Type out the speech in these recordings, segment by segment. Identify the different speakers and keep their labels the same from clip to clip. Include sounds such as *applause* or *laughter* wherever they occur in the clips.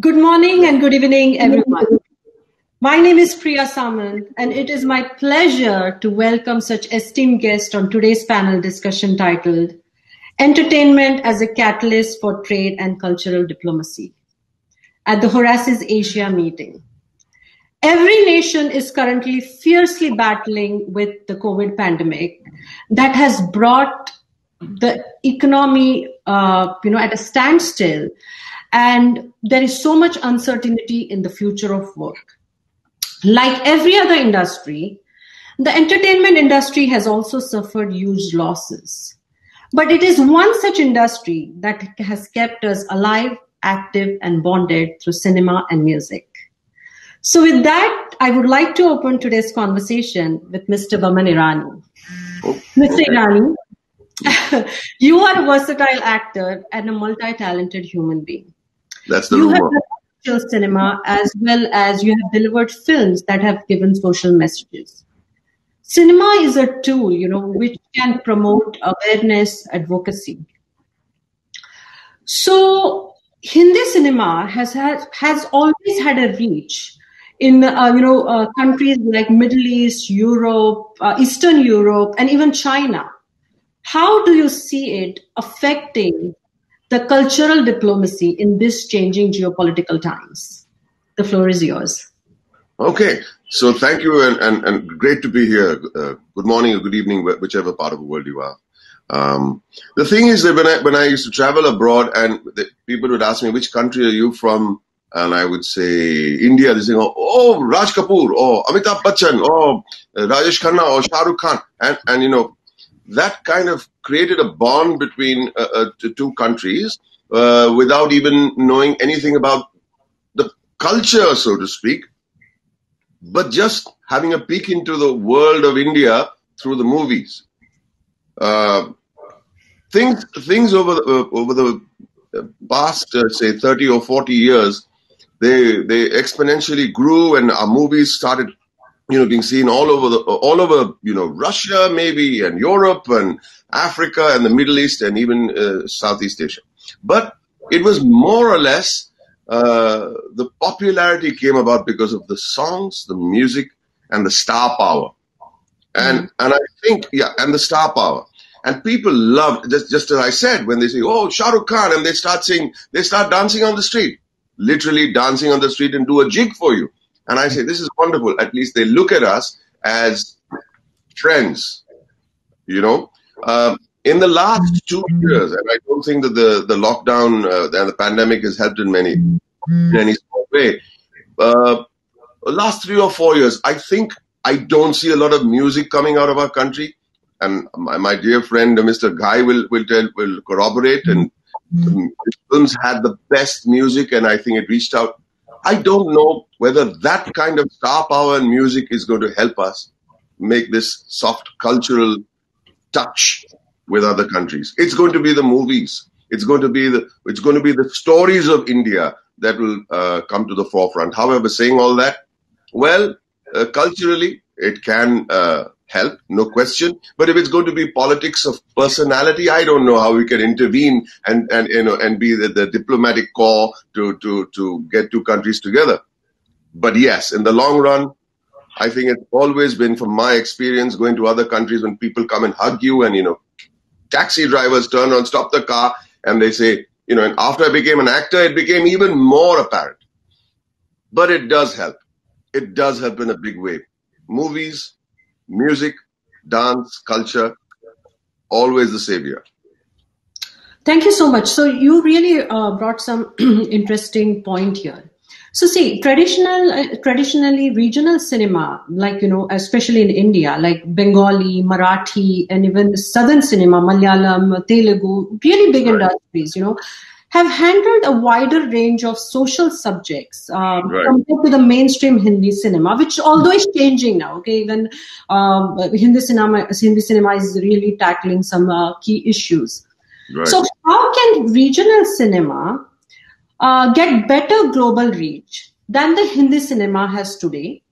Speaker 1: Good morning and good evening, everyone. My name is Priya Samant, and it is my pleasure to welcome such esteemed guests on today's panel discussion titled Entertainment as a Catalyst for Trade and Cultural Diplomacy at the Horasis Asia meeting. Every nation is currently fiercely battling with the COVID pandemic that has brought the economy, uh, you know, at a standstill, and there is so much uncertainty in the future of work. Like every other industry, the entertainment industry has also suffered huge losses. But it is one such industry that has kept us alive, active, and bonded through cinema and music. So, with that, I would like to open today's conversation with Mr. Boman Irani.
Speaker 2: Oh,
Speaker 1: Mr.
Speaker 2: okay.
Speaker 1: Irani, *laughs* you are a versatile actor and a multi talented human being.
Speaker 2: That's the
Speaker 1: You
Speaker 2: rumor.
Speaker 1: commercial cinema as well as you have delivered films that have given social messages. Cinema is a tool, you know, which can promote awareness, advocacy. So Hindi cinema has has, has always had a reach in uh, you know uh, countries like Middle East, Europe, uh, Eastern Europe, and even China. How do you see it affecting the cultural diplomacy in this changing geopolitical times? The floor is yours.
Speaker 2: Okay. So thank you and, and, and great to be here. Uh, good morning or good evening, whichever part of the world you are. Um, the thing is that when I, when I used to travel abroad and people would ask me, which country are you from? And I would say India. They say, oh, oh, Raj Kapoor, or Amitabh Bachchan, or uh, Rajesh Khanna, or Shah Rukh Khan. And, and, you know, that kind of created a bond between uh, uh, the two countries uh, without even knowing anything about the culture, so to speak, but just having a peek into the world of India through the movies. Uh, things things over the, uh, over the past uh, say 30 or 40 years they they exponentially grew and our movies started you know being seen all over the all over you know Russia maybe and Europe and Africa and the Middle East and even uh, Southeast Asia. But it was more or less uh, the popularity came about because of the songs the music and the star power. And and I think yeah and the star power. And people loved just just as I said when they say oh Shah Rukh Khan and they start saying they start dancing on the street. Literally dancing on the street and do a jig for you and I say this is wonderful at least they look at us as friends you know um, in the last two years and I don't think that the the lockdown uh, and the pandemic has helped in many in any small way uh, last three or four years, I think I don't see a lot of music coming out of our country. And my, my dear friend, Mr. Ghai, will will tell, will corroborate. And films had the best music, and I think it reached out. I don't know whether that kind of star power and music is going to help us make this soft cultural touch with other countries. It's going to be the movies. It's going to be the it's going to be the stories of India that will uh, come to the forefront. However, saying all that, well, uh, culturally it can uh, help, no question. But if it's going to be politics of personality, I don't know how we can intervene and and you know and be the, the diplomatic corps to to to get two countries together. But yes, in the long run, I think it's always been, from my experience, going to other countries when people come and hug you, and you know, taxi drivers turn on, stop the car, and they say, you know, and after I became an actor, it became even more apparent. But it does help. It does help in a big way. Movies, music, dance, culture, always the savior.
Speaker 1: Thank you so much. So you really uh, brought some *clears throat* interesting point here. So see, traditional, uh, traditionally regional cinema, like you know, especially in India, like Bengali, Marathi, and even southern cinema, Malayalam, Telugu, really big industries, you know, have handled a wider range of social subjects um,
Speaker 2: Right.
Speaker 1: compared to the mainstream Hindi cinema, which although is changing now. Okay, even um, Hindi cinema, Hindi cinema is really tackling some uh, key issues.
Speaker 2: Right.
Speaker 1: So, how can regional cinema uh, get better global reach than the Hindi cinema has today?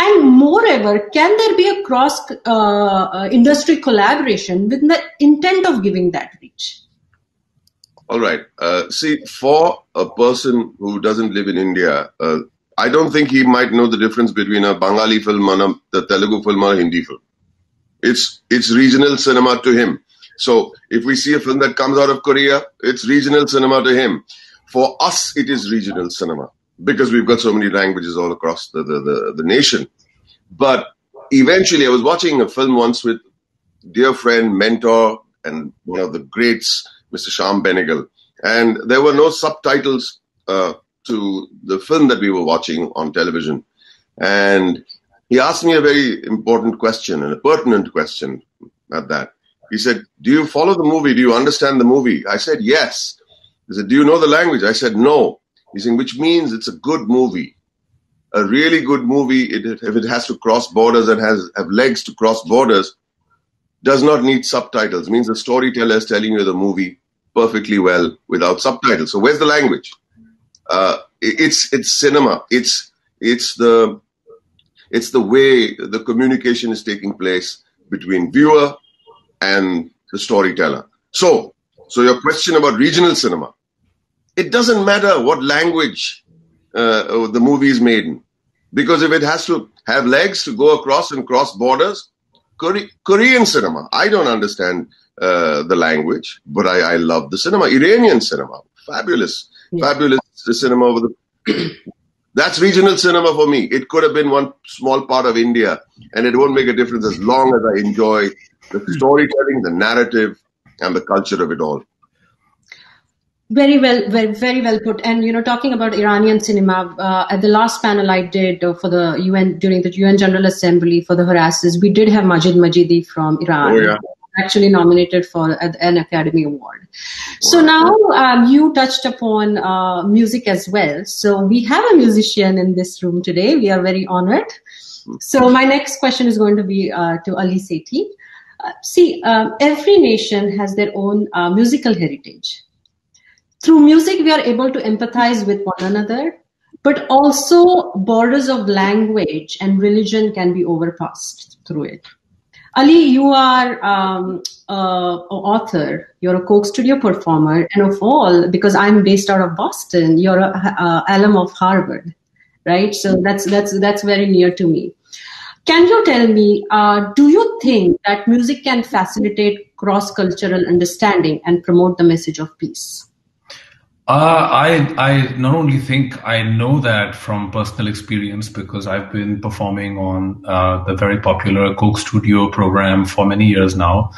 Speaker 1: And moreover, can there be a cross uh, uh, industry collaboration with the intent of giving that reach?
Speaker 2: All right. Uh, see, for a person who doesn't live in India, uh, I don't think he might know the difference between a Bengali film and a the Telugu film or a Hindi film. It's it's regional cinema to him. So if we see a film that comes out of Korea, it's regional cinema to him. For us, it is regional cinema because we've got so many languages all across the, the, the, the nation. But eventually, I was watching a film once with dear friend, mentor, and one of the greats, Mr. Shyam Benegal. And there were no subtitles uh, to the film that we were watching on television. And he asked me a very important question and a pertinent question at that. He said, Do you follow the movie? Do you understand the movie? I said, Yes. He said, Do you know the language? I said, No. He's saying, Which means it's a good movie. A really good movie, it, if it has to cross borders and has have legs to cross borders, does not need subtitles. It means the storyteller is telling you the movie perfectly well without subtitles. So where's the language? Uh, it's it's cinema. It's it's the it's the way the communication is taking place between viewer and the storyteller. So, so your question about regional cinema, it doesn't matter what language uh, the movie is made in, because if it has to have legs to go across and cross borders, Kore- Korean cinema, I don't understand uh, the language, but I, I love the cinema. Iranian cinema, fabulous, yeah. fabulous cinema over the. *clears throat* That's regional cinema for me. It could have been one small part of India, and it won't make a difference as long as I enjoy the storytelling, the narrative, and the culture of it all.
Speaker 1: Very well, very, very well put. And you know, talking about Iranian cinema, uh, at the last panel I did uh, for the UN during the UN General Assembly for the Horasis, we did have Majid Majidi from Iran.
Speaker 2: Oh, yeah.
Speaker 1: Actually nominated for an Academy Award. So now um, you touched upon uh, music as well. So we have a musician in this room today. We are very honored. So my next question is going to be uh, to Ali Sethi. Uh, see, um, every nation has their own uh, musical heritage. Through music, we are able to empathize with one another, but also borders of language and religion can be overpassed through it. Ali, you are um, uh, an author, you're a Coke Studio performer, and of all, because I'm based out of Boston, you're an alum of Harvard, right? So that's that's that's very near to me. Can you tell me, uh, do you think that music can facilitate cross cultural understanding and promote the message of peace?
Speaker 3: Uh, I I not only think I know that from personal experience because I've been performing on uh, the very popular Coke Studio program for many years now,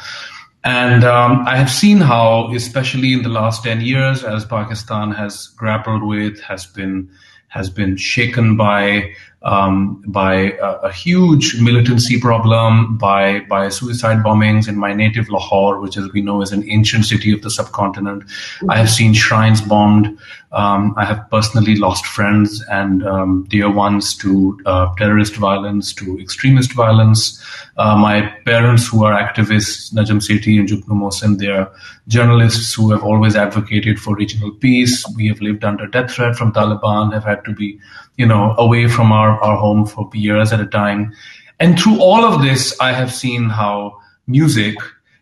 Speaker 3: and um, I have seen how, especially in the last ten years, as Pakistan has grappled with, has been has been shaken by um, by a, a, huge militancy problem, by by suicide bombings in my native Lahore, which, as we know, is an ancient city of the subcontinent. Mm-hmm. I have seen shrines bombed. Um, I have personally lost friends and um, dear ones to uh, terrorist violence, to extremist violence. Uh, my parents, who are activists, Najam Sethi and Jugnu Mohsin, they are journalists who have always advocated for regional peace. We have lived under death threat from Taliban, have had to be you know, away from our, our home for years at a time. And through all of this, I have seen how music,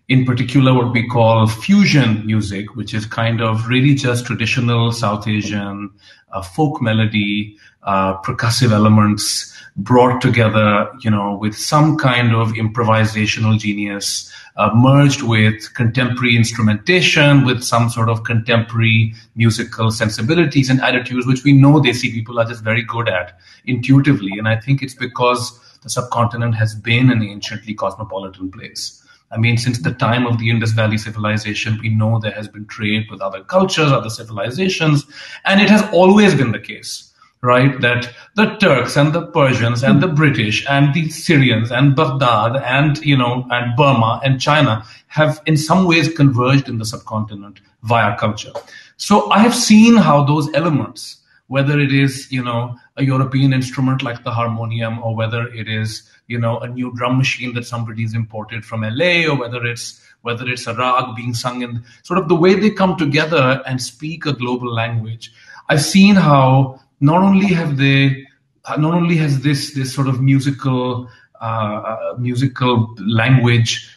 Speaker 3: in particular what we call fusion music, which is kind of really just traditional South Asian uh, folk melody, uh, percussive elements brought together, you know, with some kind of improvisational genius, uh, merged with contemporary instrumentation, with some sort of contemporary musical sensibilities and attitudes, which we know Desi people are just very good at intuitively. And I think it's because the subcontinent has been an anciently cosmopolitan place. I mean, since the time of the Indus Valley civilization, we know there has been trade with other cultures, other civilizations, and it has always been the case right? That the Turks and the Persians and the British and the Syrians and Baghdad and, you know, and Burma and China have in some ways converged in the subcontinent via culture. So I have seen how those elements, whether it is, you know, a European instrument like the harmonium or whether it is, you know, a new drum machine that somebody's imported from LA or whether it's whether it's a rag being sung in sort of the way they come together and speak a global language. I've seen how not only have they not only has this this sort of musical uh, uh, musical language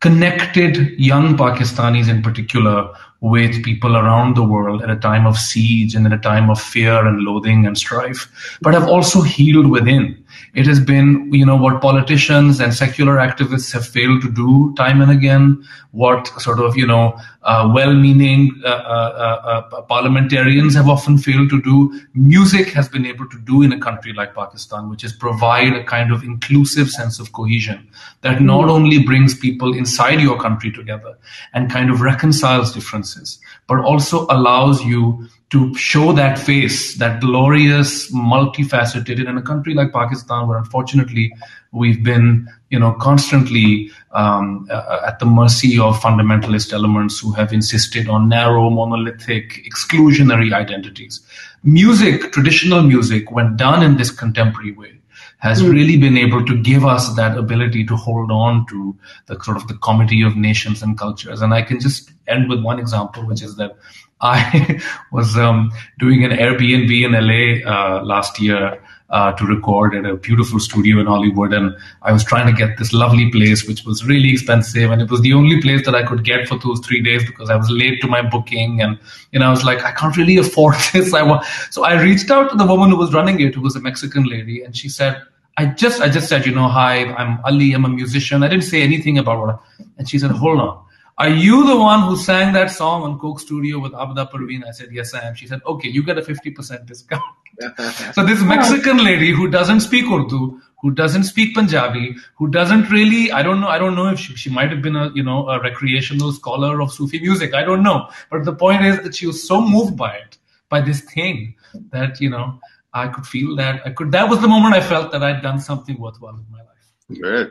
Speaker 3: connected young Pakistanis in particular with people around the world at a time of siege and at a time of fear and loathing and strife, but have also healed within. It has been, you know, what politicians and secular activists have failed to do time and again, what sort of, you know, uh, well-meaning uh, uh, uh, parliamentarians have often failed to do. Music has been able to do in a country like Pakistan, which is provide a kind of inclusive sense of cohesion that not hmm. only brings people inside your country together and kind of reconciles differences, but also allows you to show that face, that glorious, multifaceted, in a country like Pakistan, where unfortunately we've been, you know, constantly um, uh, at the mercy of fundamentalist elements who have insisted on narrow, monolithic, exclusionary identities. Music, traditional music, when done in this contemporary way, has mm. really been able to give us that ability to hold on to the sort of the comedy of nations and cultures. And I can just end with one example, which is that I *laughs* was um, doing an Airbnb in LA uh, last year uh, to record at a beautiful studio in Hollywood. And I was trying to get this lovely place, which was really expensive. And it was the only place that I could get for those three days because I was late to my booking. And, you know, I was like, I can't really afford *laughs* this. I want. So I reached out to the woman who was running it, who was a Mexican lady. And she said, I just, I just said, you know, hi, I'm Ali, I'm a musician. I didn't say anything about what, I, and she said, hold on are you the one who sang that song on Coke Studio with Abida Parveen? I said, Yes, I am. She said, Okay, you get a 50% discount. *laughs* so this Mexican lady who doesn't speak Urdu, who doesn't speak Punjabi, who doesn't really, I don't know, I don't know if she, she might have been a, you know, a recreational scholar of Sufi music. I don't know. But the point is that she was so moved by it, by this thing that, you know, I could feel that I could, that was the moment I felt that I'd done something worthwhile in my life.
Speaker 2: Great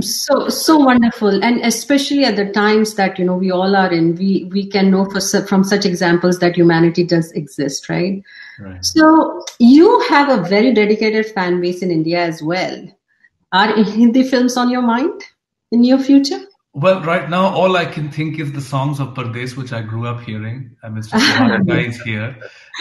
Speaker 1: so so wonderful. And especially at the times that you know we all are in we we can know for, from such examples that humanity does exist right? right. So you have a very dedicated fan base in india as well. Are *laughs* hindi films on your mind in your future
Speaker 3: well, right now, all I can think is the songs of Pardes, which I grew up hearing. And Mr. Suhana is here,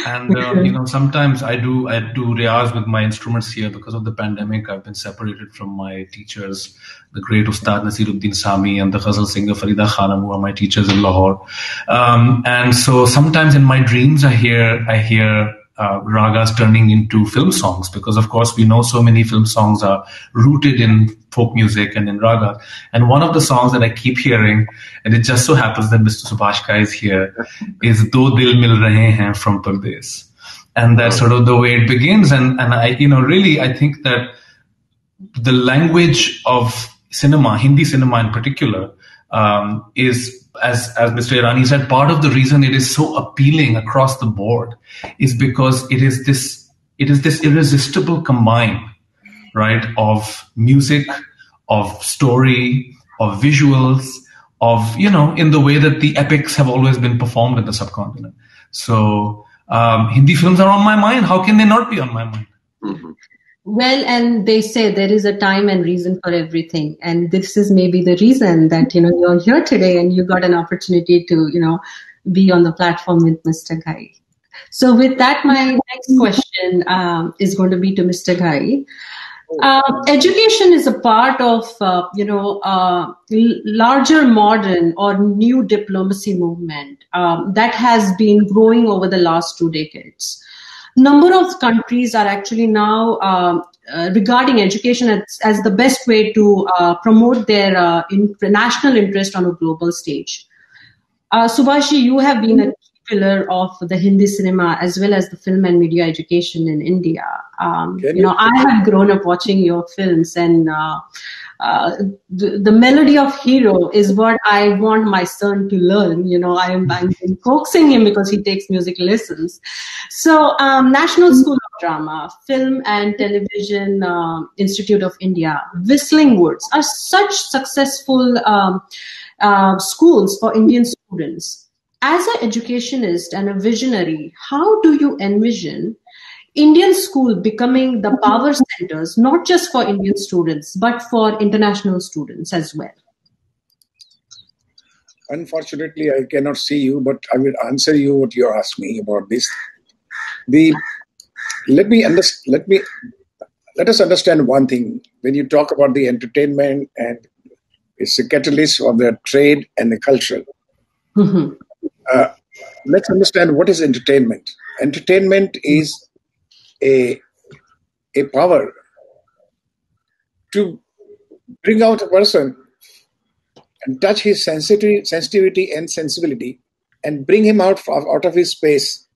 Speaker 3: and um, you know, sometimes I do I do riyaz with my instruments here because of the pandemic. I've been separated from my teachers, the great Ustad Nasiruddin Sami and the ghazal singer Farida Khanum, who are my teachers in Lahore. Um, and so sometimes in my dreams, I hear I hear uh, ragas turning into film songs because of course we know so many film songs are rooted in folk music and in raga and one of the songs that i keep hearing and it just so happens that mr subhashka is here *laughs* is do dil mil rahe hain from pardes. And that's sort of the way it begins. And and i you know really i think that the language of cinema hindi cinema in particular um, is as as Mr. Irani said, part of the reason it is so appealing across the board is because it is this it is this irresistible combine, right, of music, of story, of visuals, of you know, in the way that the epics have always been performed in the subcontinent. So um, Hindi films are on my mind. How can they not be on my mind? Mm-hmm.
Speaker 1: Well, and they say there is a time and reason for everything. And this is maybe the reason that, you know, you're here today and you got an opportunity to, you know, be on the platform with Mr. Ghai. So with that, my next question um, is going to be to Mr. Ghai. Uh, education is a part of, uh, you know, uh, larger modern or new diplomacy movement um, that has been growing over the last two decades number of countries are actually now uh, uh, regarding education as, as, the best way to uh, promote their uh, in, national interest on a global stage. Uh, Subhashji, you have been a pillar of the Hindi cinema as well as the film and media education in India. Um, you know, I have grown up watching your films, and uh, the, the, melody of hero is what I want my son to learn. You know, I am I'm coaxing him because he takes music lessons. So, um, National School of Drama, Film and Television uh, Institute of India, Whistling Woods are such successful um, uh, schools for Indian students. As an educationist and a visionary, how do you envision Indian school becoming the power centers, not just for Indian students, but for international students as well?
Speaker 4: Unfortunately, I cannot see you, but I will answer you what you asked me about this. The let me understand. Let me let us understand one thing. When you talk about the entertainment and it's a catalyst of the trade and the culture. Mm-hmm. uh, let's understand what is entertainment. Entertainment is a a power to bring out a person and touch his sensitivity, sensitivity and sensibility and bring him out of, out of his space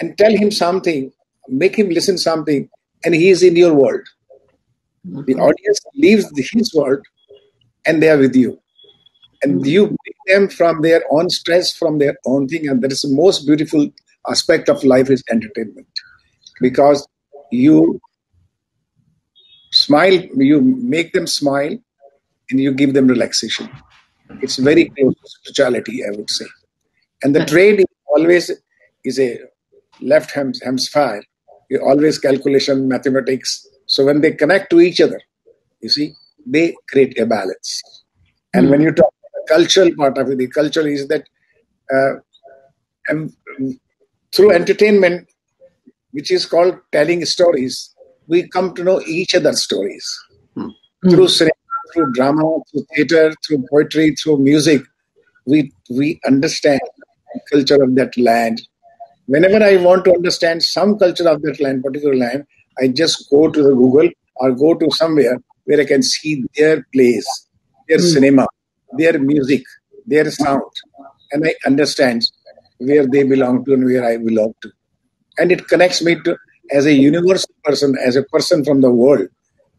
Speaker 4: and tell him something, make him listen something, and he is in your world. The audience leaves his world and they are with you. And hmm. you bring them from their own stress, from their own thing. And that is the most beautiful aspect of life is entertainment. Because you smile, you make them smile and you give them relaxation. It's very close to spirituality, I would say. And the *laughs* trade is always is a left hemisphere. You always calculation, mathematics. So when they connect to each other, you see, they create a balance. And mm when you talk about the cultural part of it, the culture is that uh, through entertainment, which is called telling stories, we come to know each other's stories mm through cinema, through drama, through theater, through poetry, through music. We we understand the culture of that land. Whenever I want to understand some culture of that land, particular land, I just go to the Google or go to somewhere where I can see their plays, their mm. cinema, their music, their sound, and I understand where they belong to and where I belong to. And it connects me to as a universal person, as a person from the world.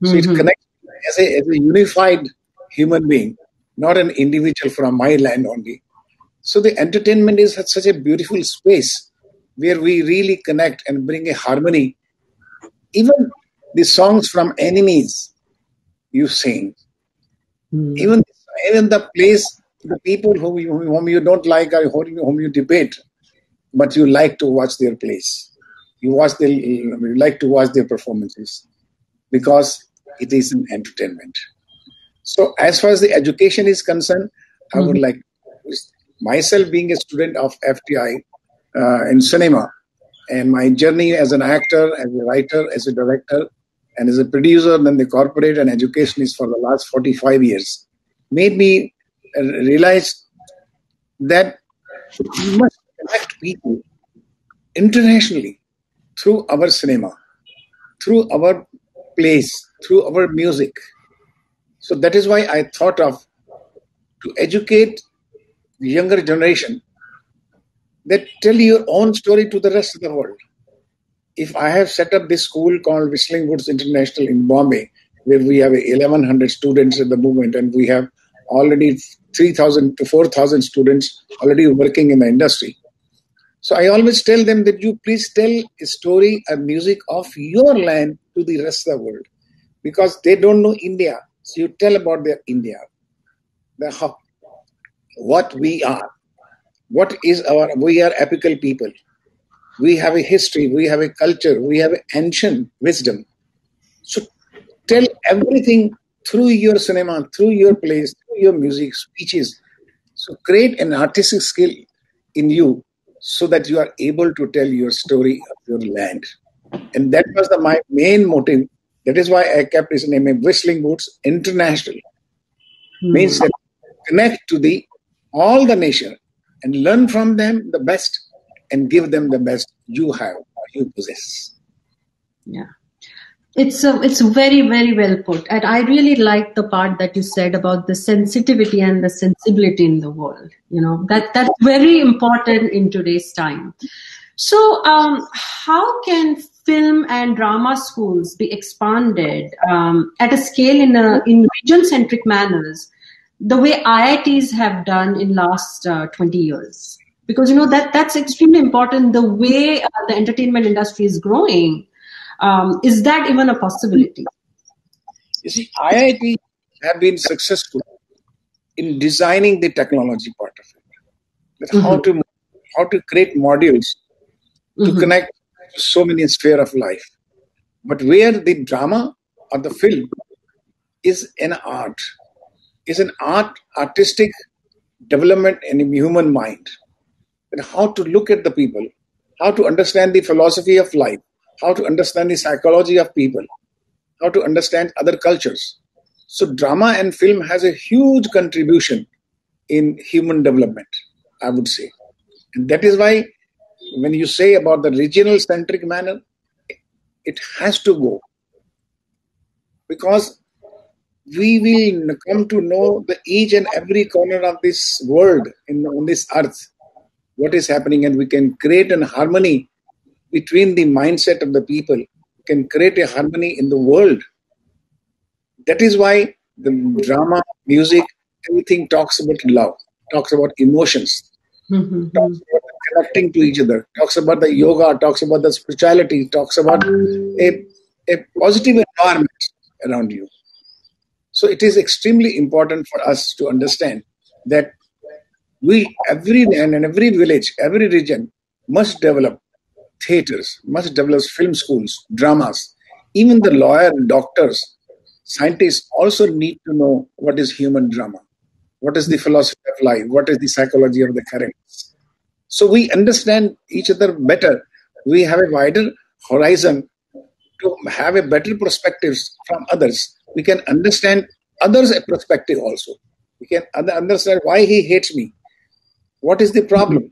Speaker 4: So mm-hmm. it connects as a, as a unified human being, not an individual from my land only. So the entertainment is such a beautiful space where we really connect and bring a harmony. Even the songs from enemies you sing, mm. even even the place, the people whom you, whom you don't like or whom you debate, but you like to watch their plays. You watch their, you like to watch their performances because it is an entertainment. So, as far as the education is concerned, mm-hmm. I would hmm. like myself being a student of FTI uh, in cinema, and my journey as an actor, as a writer, as a director, and as a producer, then the corporate and education is for the last 45 years, made me realize that we must connect people internationally through our cinema, through our plays, through our music. So that is why I thought of to educate the younger generation that tell your own story to the rest of the world. If I have set up this school called Whistling Woods International in Bombay, where we have 1,100 students at the moment, and we have already 3,000 to 4,000 students already working in the industry. So I always tell them that you please tell a story, a music of your land to the rest of the world because they don't know India. So you tell about their India, the how, what we are, what is our. We are apical people. We have a history. We have a culture. We have ancient wisdom. So tell everything through your cinema, through your plays, through your music, speeches. So create an artistic skill in you so that you are able to tell your story of your land. And that was the, my main motive that is why I kept his name Whistling Woods International. Hmm. Means that connect to the all the nation and learn from them the best and give them the best you have or you possess.
Speaker 1: Yeah. It's a, it's very very well put, and I really like the part that you said about the sensitivity and the sensibility in the world. You know that that's very important in today's time. So, um, how can film and drama schools be expanded um, at a scale in a, in region centric manners, the way IITs have done in last uh, 20 years? Because you know that that's extremely important. The way uh, the entertainment industry is growing, um, is that even a possibility?
Speaker 4: You see, IIT have been successful in designing the technology part of it. Mm-hmm. How to how to create modules to mm-hmm. connect so many sphere of life. But where the drama or the film is an art, is an art, artistic development in the human mind. And how to look at the people, how to understand the philosophy of life, how to understand the psychology of people, how to understand other cultures. So drama and film has a huge contribution in human development, I would say. And that is why when you say about the regional centric manner, it has to go. Because we will come to know the each and every corner of this world in, on this earth, what is happening, and we can create an harmony between the mindset of the people, can create a harmony in the world. That is why the drama, music, everything talks about love, talks about emotions, mm-hmm. talks about connecting to each other, talks about the yoga, talks about the spirituality, talks about a, a positive environment around you. So it is extremely important for us to understand that we, every and in every village, every region must develop theaters, must develop film schools, dramas. Even the lawyer and doctors, scientists also need to know what is human drama, what is the philosophy of life, what is the psychology of the currents. So we understand each other better. We have a wider horizon to have a better perspectives from others. We can understand others' perspective also. We can understand why he hates me. What is the problem?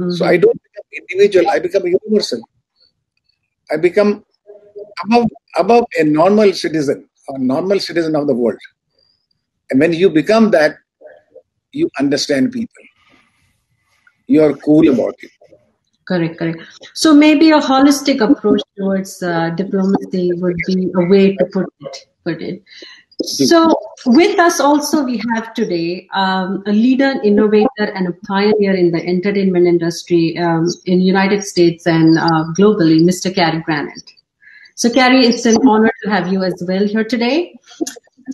Speaker 4: Mm-hmm. So I don't individual. I become universal. I become above above a normal citizen, a normal citizen of the world. And when you become that, you understand people you're cool about it
Speaker 1: correct correct so maybe a holistic approach towards uh, diplomacy would be a way to put it put it so with us also we have today um, a leader innovator and a pioneer in the entertainment industry um, in united states and uh, globally mr cary granat so cary it's an honor to have you as well here today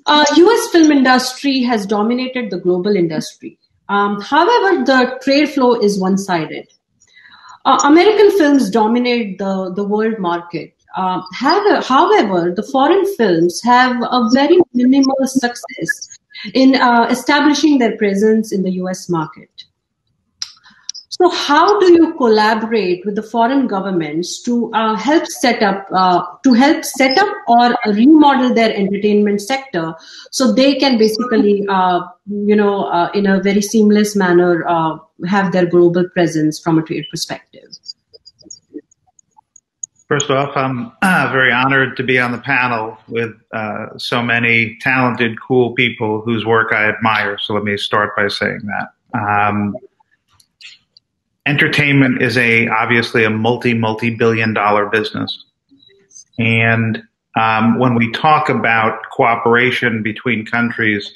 Speaker 1: uh, us film industry has dominated the global industry um, however, the trade flow is one sided. Uh, American films dominate the, the world market. Uh, have, however, the foreign films have a very minimal success in uh, establishing their presence in the US market. So, how do you collaborate with the foreign governments to uh, help set up, uh, to help set up or remodel their entertainment sector, so they can basically, uh, you know, uh, in a very seamless manner, uh, have their global presence from a trade perspective?
Speaker 5: First off, I'm uh, *clears throat* very honored to be on the panel with so many talented, cool people whose work I admire. So let me start by saying that. Um, entertainment is a obviously a multi multi billion dollar business, and um, when we talk about cooperation between countries,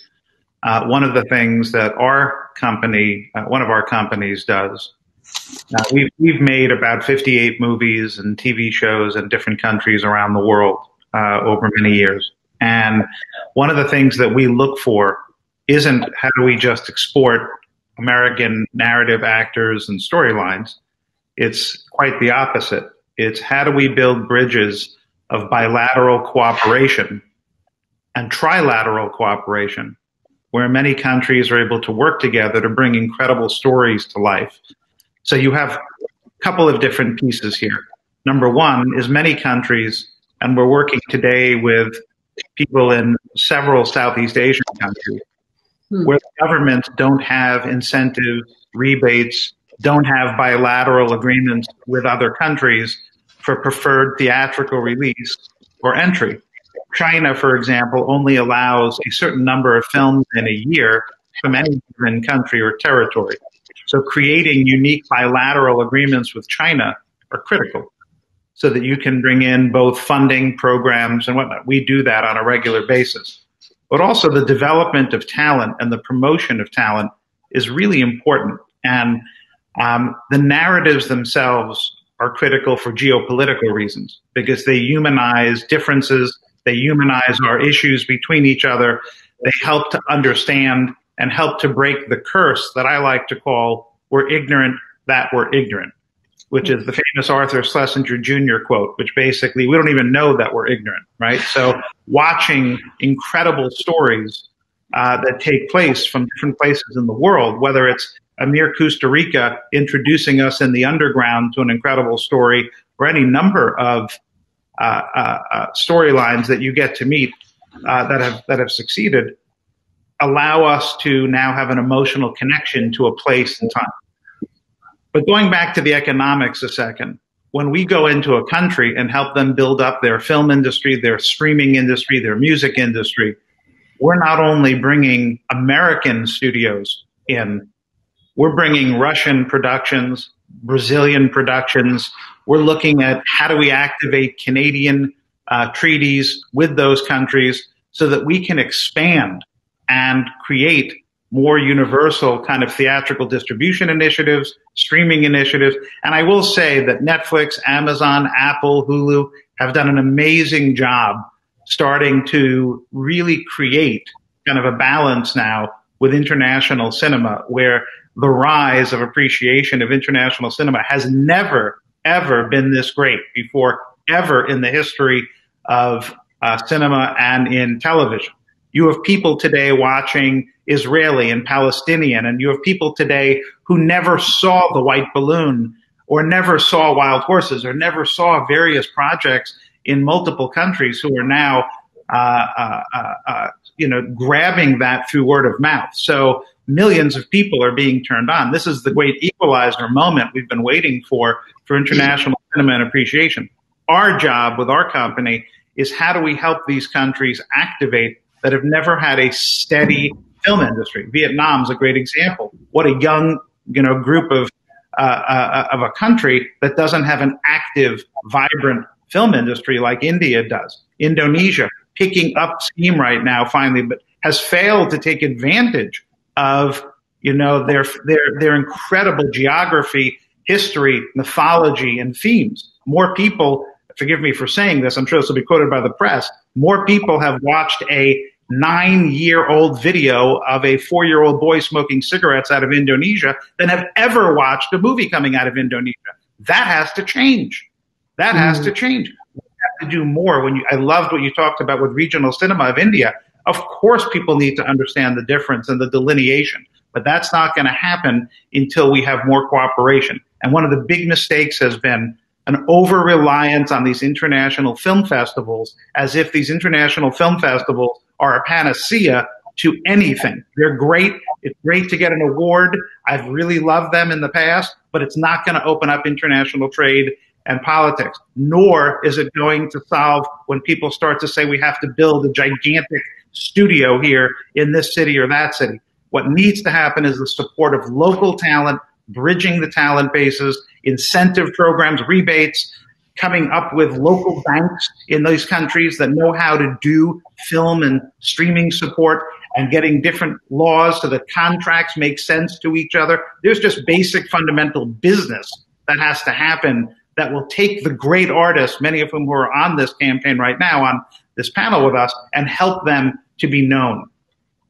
Speaker 5: uh, one of the things that our company, uh, one of our companies, does. Uh, we've we've made about 58 movies and TV shows in different countries around the world uh, over many years, and one of the things that we look for isn't how do we just export American narrative actors and storylines. It's quite the opposite. It's how do we build bridges of bilateral cooperation and trilateral cooperation, where many countries are able to work together to bring incredible stories to life. So you have a couple of different pieces here. Number one is many countries, and we're working today with people in several Southeast Asian countries hmm. where the governments don't have incentive rebates, don't have bilateral agreements with other countries for preferred theatrical release or entry. China, for example, only allows a certain number of films in a year from any given country or territory. So creating unique bilateral agreements with China are critical so that you can bring in both funding programs and whatnot. We do that on a regular basis but also the development of talent and the promotion of talent is really important. And um, the narratives themselves are critical for geopolitical reasons because they humanize differences, they humanize our issues between each other, they help to understand and help to break the curse that I like to call we're ignorant that we're ignorant which is the famous Arthur Schlesinger Jr. quote, which basically we don't even know that we're ignorant, right? So watching incredible stories uh, that take place from different places in the world, whether it's Emir Kusturica introducing us in the underground to an incredible story, or any number of uh, uh, uh storylines that you get to meet uh, that have that have succeeded, allow us to now have an emotional connection to a place and time. But going back to the economics a second, when we go into a country and help them build up their film industry, their streaming industry, their music industry, we're not only bringing American studios in, we're bringing Russian productions, Brazilian productions. We're looking at how do we activate Canadian uh, treaties with those countries so that we can expand and create more universal kind of theatrical distribution initiatives, streaming initiatives. And I will say that Netflix, Amazon, Apple, Hulu have done an amazing job starting to really create kind of a balance now with international cinema where the rise of appreciation of international cinema has never, ever been this great before, ever in the history of uh, cinema and in television. You have people today watching Israeli and Palestinian, and you have people today who never saw the white balloon or never saw wild horses or never saw various projects in multiple countries who are now, uh, uh, uh, uh you know, grabbing that through word of mouth. So millions of people are being turned on. This is the great equalizer moment we've been waiting for for international cinema and appreciation. Our job with our company is how do we help these countries activate that have never had a steady film industry. Vietnam's a great example. What a young, you know, group of uh, uh, of a country that doesn't have an active, vibrant film industry like India does. Indonesia picking up steam right now, finally, but has failed to take advantage of you know their their their incredible geography, history, mythology, and themes. More people, forgive me for saying this, I'm sure this will be quoted by the press. More people have watched a nine year old video of a four year old boy smoking cigarettes out of Indonesia than have ever watched a movie coming out of Indonesia. That has to change. That has mm. to change. We have to do more. When you, I loved what you talked about with regional cinema of India. Of course, people need to understand the difference and the delineation, but that's not going to happen until we have more cooperation. And one of the big mistakes has been an over reliance on these international film festivals as if these international film festivals are a panacea to anything. They're great. It's great to get an award. I've really loved them in the past, but it's not going to open up international trade and politics, nor is it going to solve when people start to say we have to build a gigantic studio here in this city or that city. What needs to happen is the support of local talent, bridging the talent bases, incentive programs, rebates, coming up with local banks in those countries that know how to do film and streaming support and getting different laws so that contracts make sense to each other. There's just basic fundamental business that has to happen that will take the great artists, many of whom who are on this campaign right now on this panel with us, and help them to be known.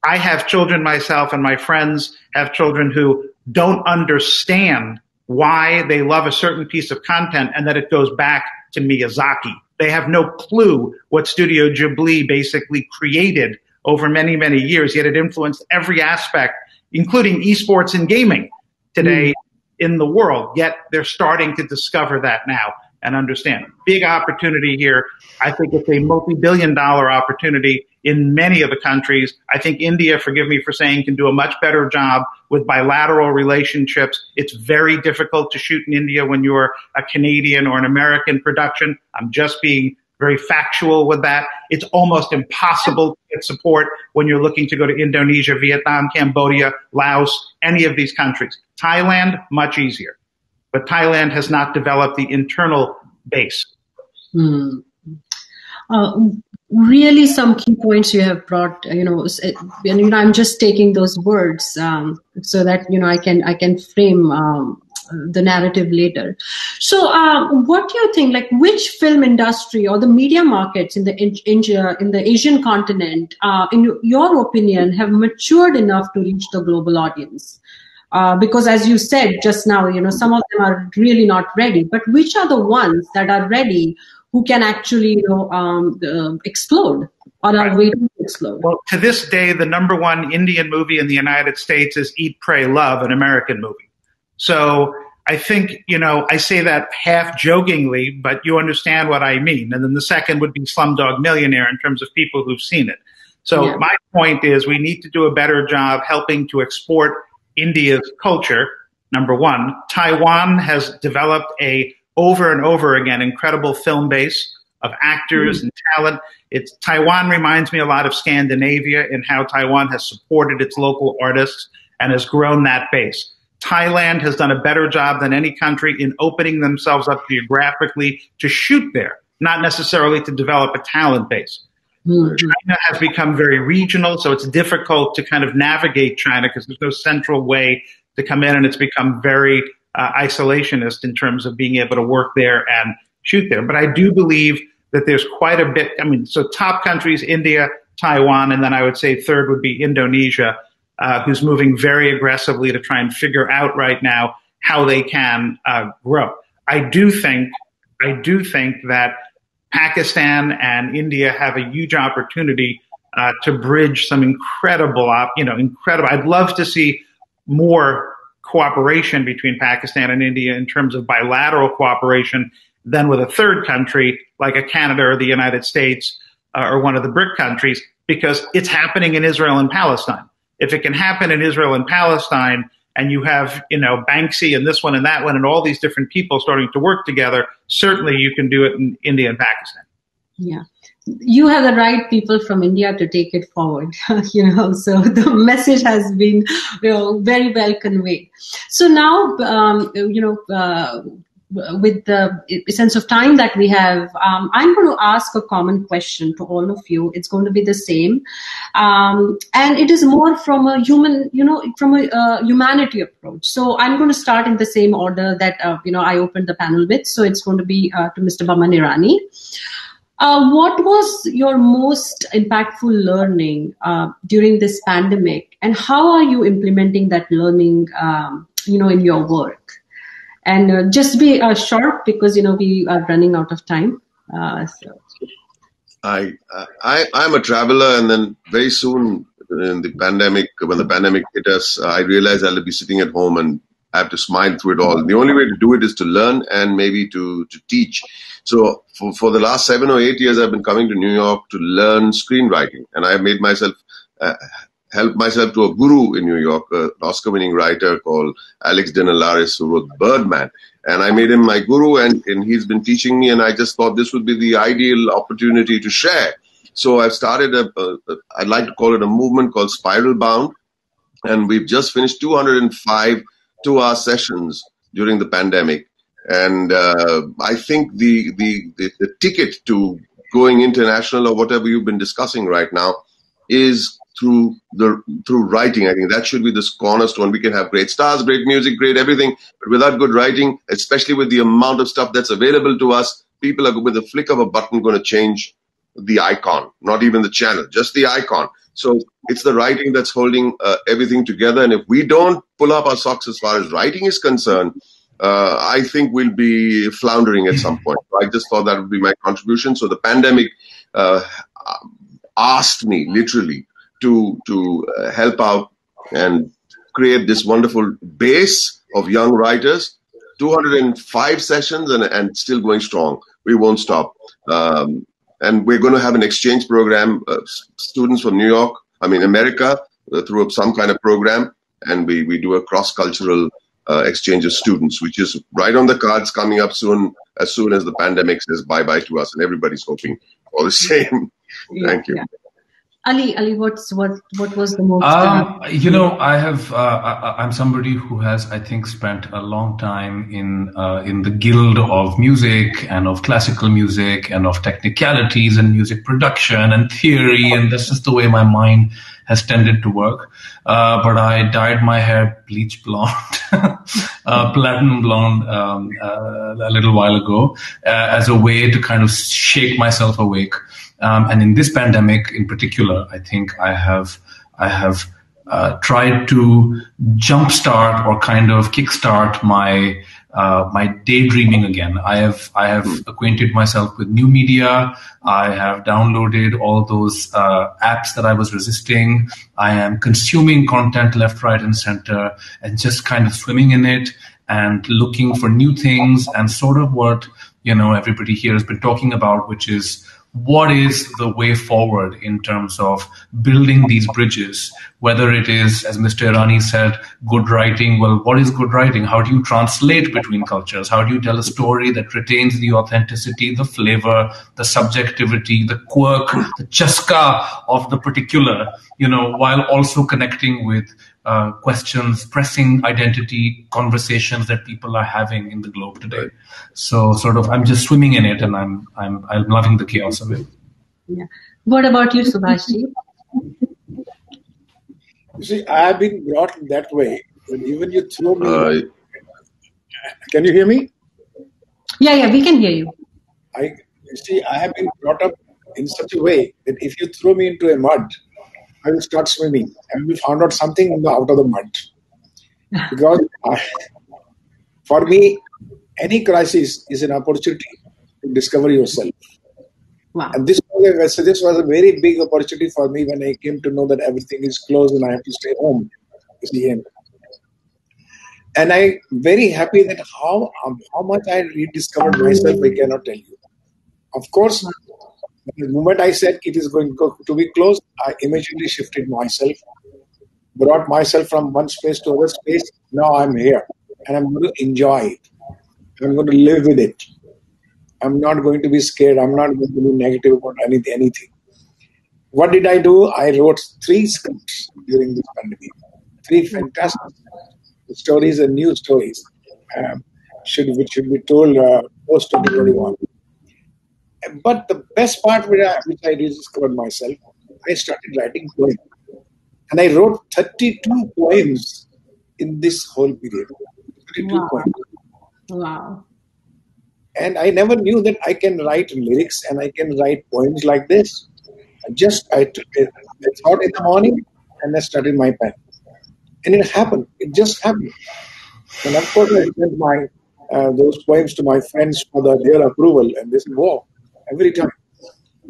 Speaker 5: I have children myself, and my friends have children who don't understand why they love a certain piece of content and that it goes back to Miyazaki. They have no clue what Studio Ghibli basically created over many, many years, yet it influenced every aspect, including esports and gaming today mm. in the world. Yet they're starting to discover that now and understand. Big opportunity here. I think it's a multi billion dollar opportunity in many of the countries. I think India, forgive me for saying, can do a much better job with bilateral relationships. It's very difficult to shoot in India when you're a Canadian or an American production. I'm just being very factual with that. It's almost impossible to get support when you're looking to go to Indonesia, Vietnam, Cambodia, Laos, any of these countries. Thailand, much easier. But Thailand has not developed the internal base.
Speaker 1: Hmm. Uh, really some key points you have brought you know and you know i'm just taking those words um, so that you know i can i can frame um, the narrative later. So uh, what do you think like which film industry or the media markets in the in, in the asian continent uh, in your opinion have matured enough to reach the global audience? Uh, because as you said just now you know some of them are really not ready but which are the ones that are ready who can actually you know um, uh, explode or are way to explode.
Speaker 5: Well, to this day, the number one Indian movie in the United States is Eat, Pray, Love, an American movie. So I think, you know, I say that half jokingly, but you understand what I mean. And then the second would be Slumdog Millionaire in terms of people who've seen it. So yeah. my point is we need to do a better job helping to export India's culture Number one, Taiwan has developed a over and over again incredible film base of actors mm-hmm. and talent. It's Taiwan reminds me a lot of Scandinavia in how Taiwan has supported its local artists and has grown that base. Thailand has done a better job than any country in opening themselves up geographically to shoot there, not necessarily to develop a talent base. Mm-hmm. China has become very regional, so it's difficult to kind of navigate China because there's no central way to come in, and it's become very uh, isolationist in terms of being able to work there and shoot there. But I do believe that there's quite a bit. I mean, so top countries: India, Taiwan, and then I would say third would be Indonesia uh, who's moving very aggressively to try and figure out right now how they can uh, grow. I do think, I do think that Pakistan and India have a huge opportunity uh, to bridge some incredible, op- you know, incredible. I'd love to see more cooperation between Pakistan and India in terms of bilateral cooperation than with a third country like a Canada or the United States uh, or one of the BRIC countries because it's happening in Israel and Palestine if it can happen in Israel and Palestine, and you have you know Banksy and this one and that one and all these different people starting to work together, certainly you can do it in India and Pakistan.
Speaker 1: Yeah, you have the right people from India to take it forward. *laughs* you know, so the message has been you know very well conveyed. So now um, you know. Uh, with the sense of time that we have, um, I'm going to ask a common question to all of you. It's going to be the same, um, and it is more from a human, you know, from a uh, humanity approach. So I'm going to start in the same order that uh, you know I opened the panel with. So it's going to be uh, to Mr. Boman Irani. Uh, what was your most impactful learning uh, during this pandemic, and how are you implementing that learning, um, you know, in your work? and uh, just be uh, short because you know we are running out of time. Uh, so.
Speaker 2: I I I'm a traveler, and then very soon in the pandemic, when the pandemic hit us, I realized I'll be sitting at home and I have to smile through it all. The only way to do it is to learn and maybe to to teach. So for, for the last seven or eight years, I've been coming to New York to learn screenwriting, and I've made myself uh, helped myself to a guru in New York, an Oscar-winning writer called Alex Dinelaris, who wrote Birdman. And I made him my guru, and, and he's been teaching me, and I just thought this would be the ideal opportunity to share. So I've started a, a, a I'd like to call it a movement called Spiral Bound, and we've just finished 205 two-hour sessions during the pandemic. And uh, I think the, the, the, the ticket to going international or whatever you've been discussing right now is through the through writing. I think that should be this cornerstone. We can have great stars, great music, great everything, but without good writing, especially with the amount of stuff that's available to us, people are with a flick of a button going to change the icon, not even the channel, just the icon. So it's the writing that's holding uh, everything together. And if we don't pull up our socks as far as writing is concerned, uh, I think we'll be floundering at some *laughs* point. I just thought that would be my contribution. So the pandemic uh, asked me literally to to uh, help out and create this wonderful base of young writers. 205 sessions and, and still going strong. We won't stop. Um, and we're going to have an exchange program. Uh, students from New York, I mean America, uh, through some kind of program, and we we do a cross cultural uh, exchange of students, which is right on the cards coming up soon. As soon as the pandemic says bye bye to us, and everybody's hoping all the *laughs* same. Thank you.
Speaker 1: Yeah. Ali, Ali, what's what? What was the most?
Speaker 3: Um, uh, you know, I have. Uh, I, am somebody who has, I think, spent a long time in uh, in the guild of music and of classical music and of technicalities and music production and theory, and this is the way my mind has tended to work. Uh, but I dyed my hair bleach blonde, *laughs* uh, platinum blonde, um, uh, a little while ago, as a way to kind of shake myself awake. Um, and in this pandemic, in particular, I think I have I have uh, tried to jumpstart or kind of kickstart my uh, my daydreaming again. I have I have mm. acquainted myself with new media. I have downloaded all those uh, apps that I was resisting. I am consuming content left, right, and center, and just kind of swimming in it and looking for new things and sort of what you know everybody here has been talking about, which is what is the way forward in terms of building these bridges? Whether it is, as Mr. Irani said, good writing. Well, what is good writing? How do you translate between cultures? How do you tell a story that retains the authenticity, the flavor, the subjectivity, the quirk, the chaska of the particular, you know, while also connecting with uh, questions, pressing identity conversations that people are having in the globe today. So, sort of, I'm just swimming in it, and I'm I'm I'm loving the chaos of it.
Speaker 1: Yeah. What about you, Subhashji?
Speaker 4: You see, I have been brought that way. When even you throw me, uh, can you hear me?
Speaker 1: Yeah, yeah, we can hear you.
Speaker 4: I you see, I have been brought up in such a way that if you throw me into a mud, I will start swimming and we found out something the, out of the mud. Because I, for me, any crisis is an opportunity to discover yourself.
Speaker 1: Wow.
Speaker 4: And this was, a, this was a very big opportunity for me when I came to know that everything is closed and I have to stay home. Is the end. And I'm very happy that how how much I rediscovered myself, I cannot tell you. Of course, the moment I said it is going to be closed, I immediately shifted myself, brought myself from one space to other space. Now I'm here and I'm going to enjoy it. I'm going to live with it. I'm not going to be scared. I'm not going to be negative about anything. anything. What did I do? I wrote three scripts during this pandemic. Three fantastic stories and new stories um, should, which should be told uh, post 2021. But the best part which I, which I rediscovered myself, I started writing poems. And I wrote 32 poems in this whole period. 32
Speaker 1: wow.
Speaker 4: poems.
Speaker 1: Wow.
Speaker 4: And I never knew that I can write lyrics and I can write poems like this. I just, I, took I thought in the morning and I started my pen. And it happened. It just happened. And of course, I sent my uh, those poems to my friends for the, their approval. And this war every time.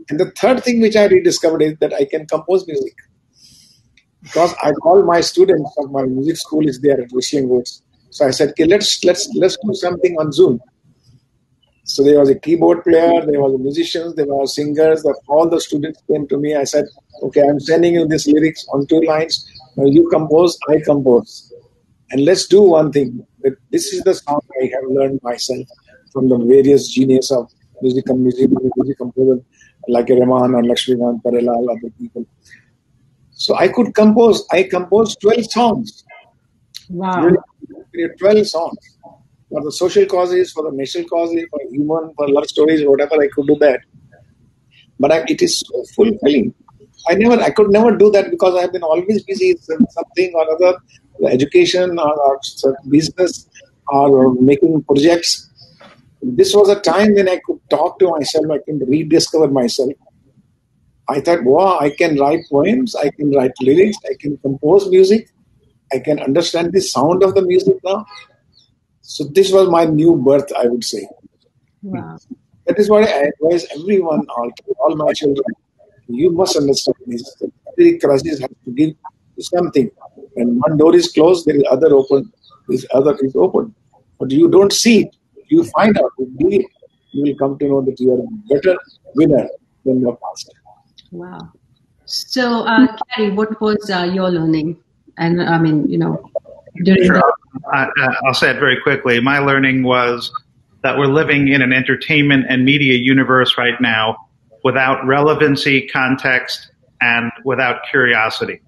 Speaker 4: And the third thing which I rediscovered is that I can compose music. Because I call my students of my music school is there at Whistling Woods. So I said, okay, let's let's let's do something on Zoom. So there was a keyboard player, there was musicians, there were singers, that all the students came to me. I said, okay, I'm sending you these lyrics on two lines. Now you compose, I compose. And let's do one thing. This is the song I have learned myself from the various genius of music, music, music composer like Rahman or Lakshmikant Pyarelal, other people. So I could compose. I composed 12 songs.
Speaker 1: Wow.
Speaker 4: 12 songs. For the social causes, for the national causes, for human, for love stories, whatever, I could do that. But I, it is so fulfilling. I never, I could never do that because I've been always busy in something or other, education or, or business or making projects this was a time when I could talk to myself, I can rediscover myself. I thought, wow, I can write poems, I can write lyrics, I can compose music, I can understand the sound of the music now. So this was my new birth, I would say.
Speaker 1: Wow.
Speaker 4: That is what I advise everyone, all, all my children. You must understand this. Every crisis has to give something. When one door is closed, there is other open. This other is open, but you don't see it you find out, you you will come to know that you are a better winner than your past.
Speaker 1: Wow. So, uh, Cary, what was uh, your learning? And I mean, you know, during
Speaker 5: sure.
Speaker 1: the-
Speaker 5: I, I'll say it very quickly. My learning was that we're living in an entertainment and media universe right now without relevancy, context, and without curiosity.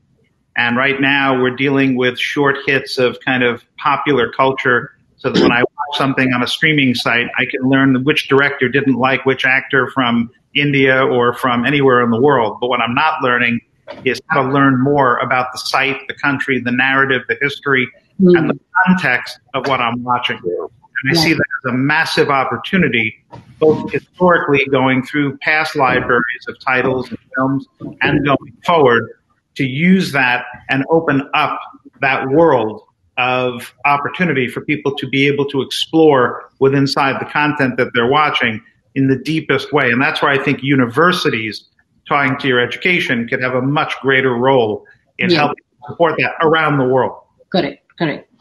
Speaker 5: And right now we're dealing with short hits of kind of popular culture so that when I watch something on a streaming site, I can learn which director didn't like which actor from India or from anywhere in the world. But what I'm not learning is how to learn more about the site, the country, the narrative, the history, mm-hmm. and the context of what I'm watching. And I see that as a massive opportunity, both historically going through past libraries of titles and films and going forward to use that and open up that world of opportunity for people to be able to explore with inside the content that they're watching in the deepest way. And that's why I think universities tying to your education could have a much greater role in yeah. helping support that around the world.
Speaker 1: Correct, correct.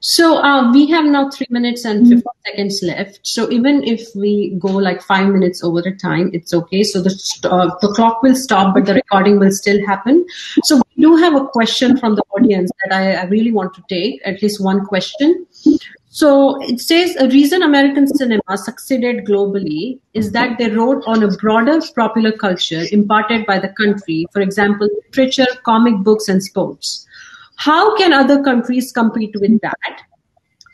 Speaker 1: So uh, we have now three minutes and 50 seconds left. So even if we go like five minutes over the time, it's okay. So the uh, the clock will stop, but the recording will still happen. So we do have a question from the audience that I, I really want to take. At least one question. So it says a reason American cinema succeeded globally is that they rode on a broader popular culture imparted by the country, for example, literature, comic books, and sports. How can other countries compete with that?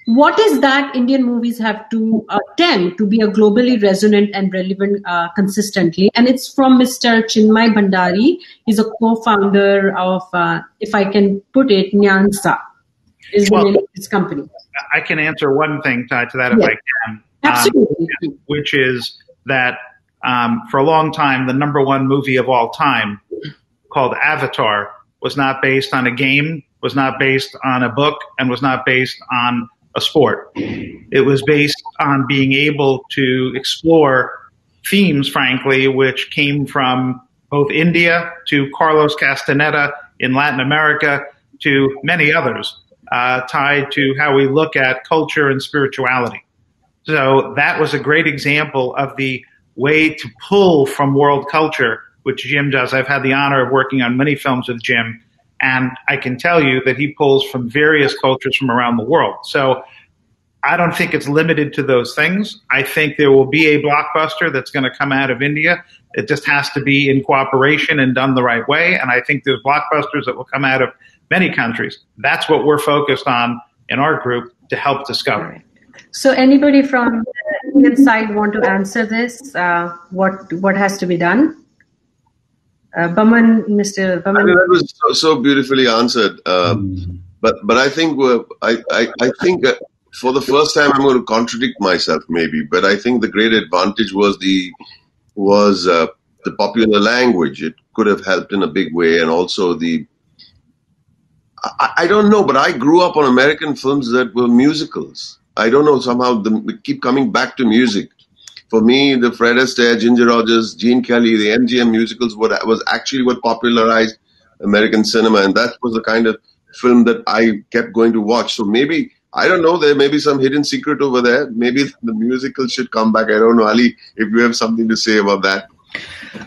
Speaker 1: What is that Indian movies have to attempt to be a globally resonant and relevant uh, consistently? And it's from Mr. Chinmay Bandari. He's a co-founder of, uh, if I can put it, Nyansa is well, the name of his company.
Speaker 5: I can answer one thing tied to that if. I can.
Speaker 1: Absolutely.
Speaker 5: Um, which is that um, for a long time, the number one movie of all time, called Avatar, was not based on a game, was not based on a book, and was not based on a sport. It was based on being able to explore themes, frankly, which came from both India to Carlos Castaneda in Latin America to many others, uh, tied to how we look at culture and spirituality. So that was a great example of the way to pull from world culture, which Jim does. I've had the honor of working on many films with Jim, and I can tell you that he pulls from various cultures from around the world. So I don't think it's limited to those things. I think there will be a blockbuster that's going to come out of India. It just has to be in cooperation and done the right way. And I think there's blockbusters that will come out of many countries. That's what we're focused on in our group to help discover.
Speaker 1: So anybody from the Indian side want to answer this? Uh, what what has to be done? Uh, Boman, Mr.
Speaker 2: I
Speaker 1: Boman.
Speaker 2: mean, that was so, so beautifully answered. Um, But but I think we're, I, I I think for the first time I'm going to contradict myself maybe. But I think the great advantage was the was uh, the popular language. It could have helped in a big way, and also the. I, I don't know, but I grew up on American films that were musicals. I don't know somehow the, keep coming back to music. For me, the Fred Astaire, Ginger Rogers, Gene Kelly, the MGM musicals what was actually what popularized American cinema, and that was the kind of film that I kept going to watch. So maybe I don't know. There may be some hidden secret over there. Maybe the musical should come back. I don't know, Ali, if you have something to say about that.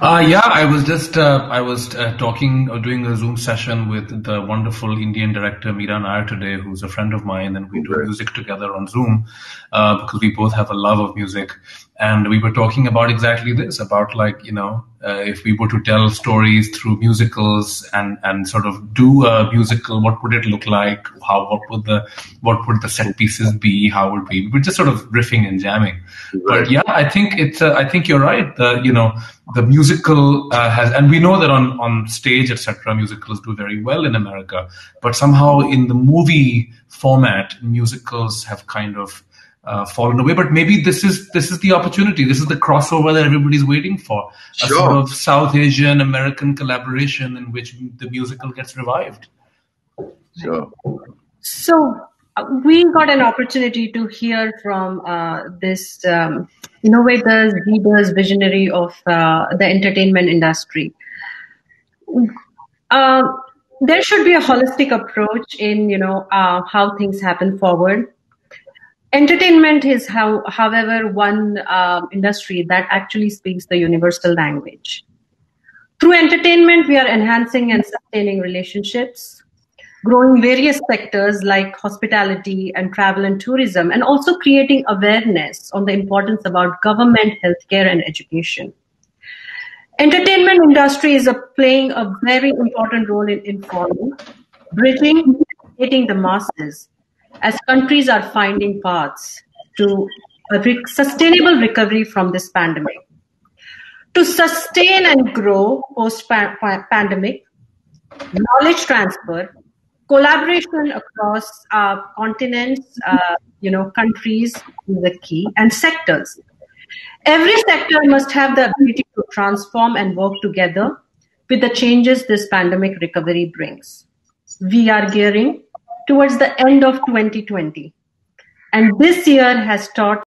Speaker 3: Uh, yeah, I was just uh, I was uh, talking or doing a Zoom session with the wonderful Indian director Mira Nair today, who's a friend of mine, and we do music together on Zoom uh, because we both have a love of music. And we were talking about exactly this about like you know uh, if we were to tell stories through musicals and and sort of do a musical, what would it look like? How what would the what would the set pieces be? How would we? We're just sort of riffing and jamming. But yeah, I think it's. Uh, I think you're right. The you know the musical uh, has, and we know that on on stage, etc. Musicals do very well in America, but somehow in the movie format, musicals have kind of uh, fallen away. But maybe this is this is the opportunity. This is the crossover that everybody's waiting for. A
Speaker 2: Sure.
Speaker 3: sort of South Asian American collaboration in which the musical gets revived.
Speaker 2: Sure.
Speaker 1: So uh, we got an opportunity to hear from uh, this um, innovators, leaders, visionary of uh, the entertainment industry. Uh, there should be a holistic approach in you know uh, how things happen forward. Entertainment is how, however, one um, industry that actually speaks the universal language. Through entertainment, we are enhancing and sustaining relationships, growing various sectors like hospitality and travel and tourism, and also creating awareness on the importance about government, healthcare, and education. Entertainment industry is a, playing a very important role in informing, bridging, educating the masses as countries are finding paths to a re- sustainable recovery from this pandemic. To sustain and grow post pandemic, knowledge transfer, collaboration across uh, continents, uh, you know, countries is the key, and sectors. Every sector must have the ability to transform and work together with the changes this pandemic recovery brings. We are gearing towards the end of 2020, and this year has taught